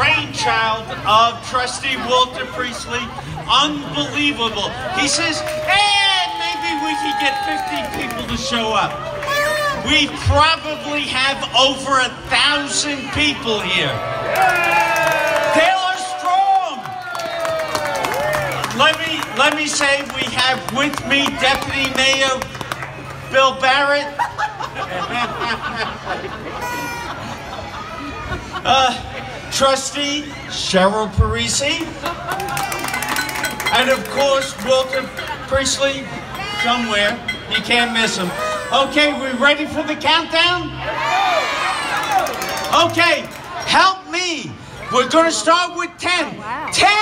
brainchild of trustee Walter Priestley. Unbelievable. He says, eh, maybe we could get 50 people to show up. We probably have over a thousand people here. They are strong. Let me let me say we have with me Deputy Mayor Bill Barrett. uh, Trustee Cheryl Parisi. And of course, Walter Priestley, somewhere. You can't miss him. Okay, we ready for the countdown? Okay, help me. We're going to start with 10. 10.